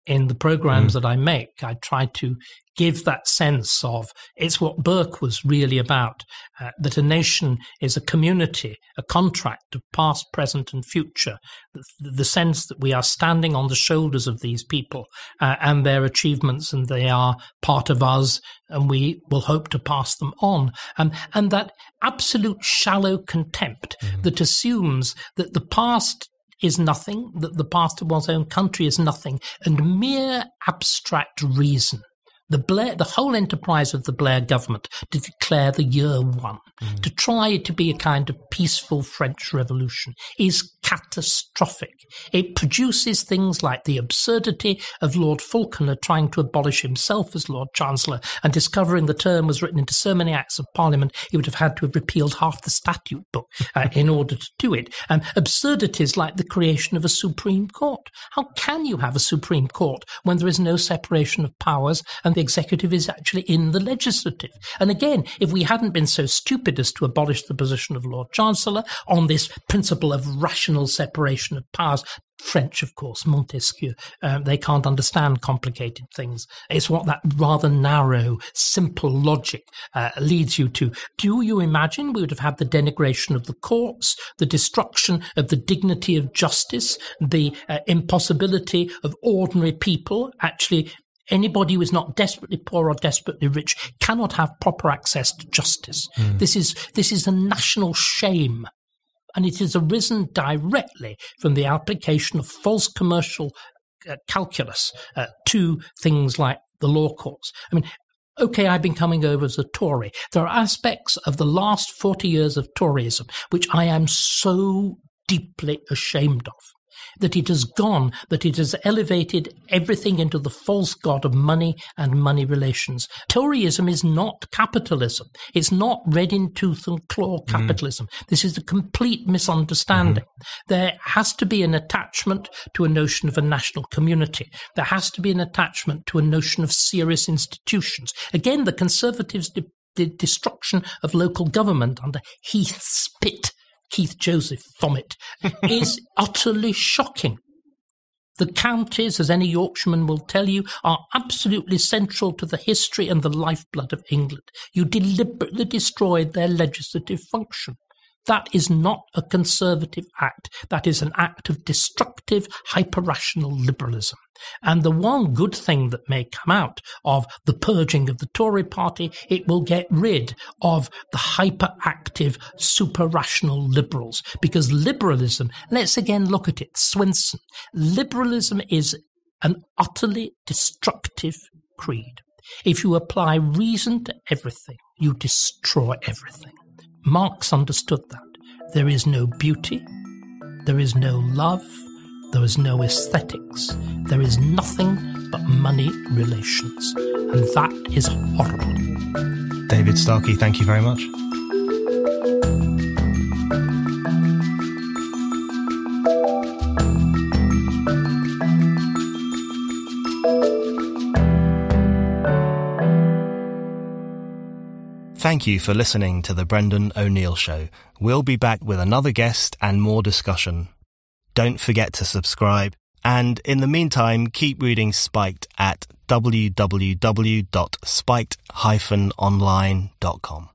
in the programs that I make. I try to give that sense of it's what Burke was really about uh, that a nation is a community, a contract of past, present, and future. The, the sense that we are standing on the shoulders of these people uh, and their achievements, and they are part of us, and we will hope to pass them on. Um, and that absolute shallow contempt that assumes that the past is nothing, that the past of one's own country is nothing, and mere abstract reason. The Blair, the whole enterprise of the Blair government to declare the year one, to try to be a kind of peaceful French revolution, is catastrophic. It produces things like the absurdity of Lord Falconer trying to abolish himself as Lord Chancellor and discovering the term was written into so many acts of Parliament he would have had to have repealed half the statute book uh, [LAUGHS] in order to do it. And absurdities like the creation of a Supreme Court. How can you have a Supreme Court when there is no separation of powers and the executive is actually in the legislative? And again, if we hadn't been so stupid as to abolish the position of Lord Chancellor on this principle of rational separation of powers, French, of course, Montesquieu. Um, they can't understand complicated things. It's what that rather narrow, simple logic uh, leads you to. Do you imagine we would have had the denigration of the courts, the destruction of the dignity of justice, the uh, impossibility of ordinary people actually Anybody who is not desperately poor or desperately rich cannot have proper access to justice. This is this is a national shame and it has arisen directly from the application of false commercial uh, calculus uh, to things like the law courts. I mean, okay, I've been coming over as a Tory. There are aspects of the last 40 years of Toryism which I am so deeply ashamed of. That it has gone, that it has elevated everything into the false god of money and money relations. Toryism is not capitalism. It's not red in tooth and claw mm-hmm. capitalism. This is a complete misunderstanding. Mm-hmm. There has to be an attachment to a notion of a national community. There has to be an attachment to a notion of serious institutions. Again, the Conservatives' de- the destruction of local government under Heath's Spit, Keith Joseph Vomit, [LAUGHS] is utterly shocking. The counties, as any Yorkshireman will tell you, are absolutely central to the history and the lifeblood of England. You deliberately destroyed their legislative function. That is not a conservative act. That is an act of destructive, hyper-rational liberalism. And the one good thing that may come out of the purging of the Tory party, it will get rid of the hyperactive, super rational liberals. Because liberalism, let's again look at it, Swinson, liberalism is an utterly destructive creed. If you apply reason to everything, you destroy everything. Marx understood that. There is no beauty, there is no love, there is no aesthetics, there is nothing but money relations. And that is horrible. David Starkey, thank you very much. Thank you for listening to The Brendan O'Neill Show. We'll be back with another guest and more discussion. Don't forget to subscribe, and in the meantime, keep reading Spiked at www.spiked-online.com.